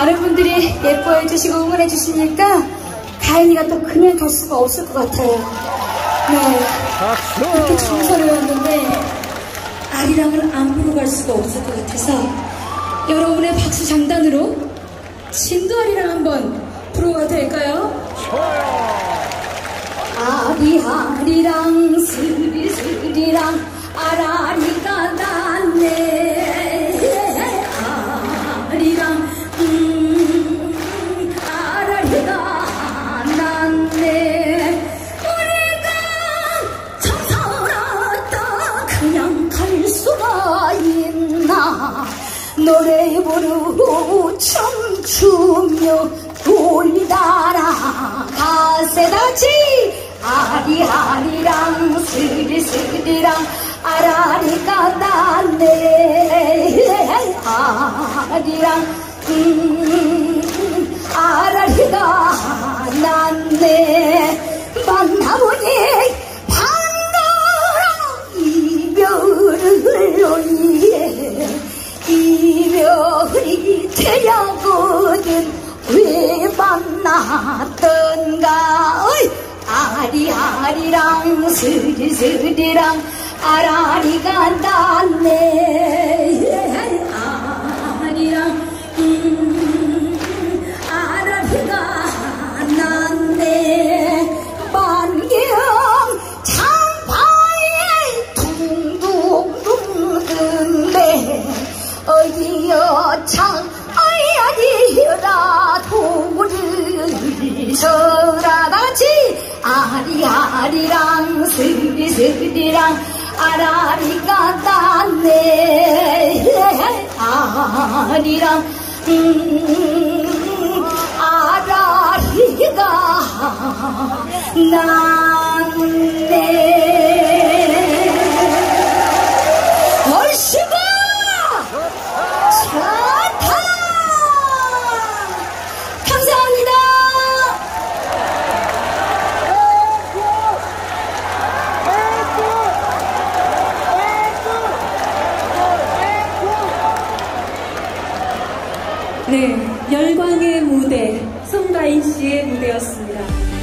많은 분들이 예뻐해 주시고 응원해 주시니까 가인이가 또 그냥 갈 수가 없을 것 같아요. 네. 그렇게 준서를 왔는데 아리랑을 안 부르고 갈 수가 없을 것 같아서 여러분의 박수 장단으로 진도 아리랑 한번 부르고 될까요? 아리아리랑 스리스리랑 아라리가 났 노래 부르고 춤추며 돌리다라. 가세다지 아리아리랑 스리스리랑 아라리가 났네 아리랑. 음 이별이 되려거든 왜 만났던가? 어이 아리아리랑 스리스리랑 아라리가 났네. 아리랑 아리아리랑 스리스리랑 아라리가 났네. 아리랑 음 아라리가 났네. 얼씨 네, 열광의 무대, 송가인 씨의 무대였습니다.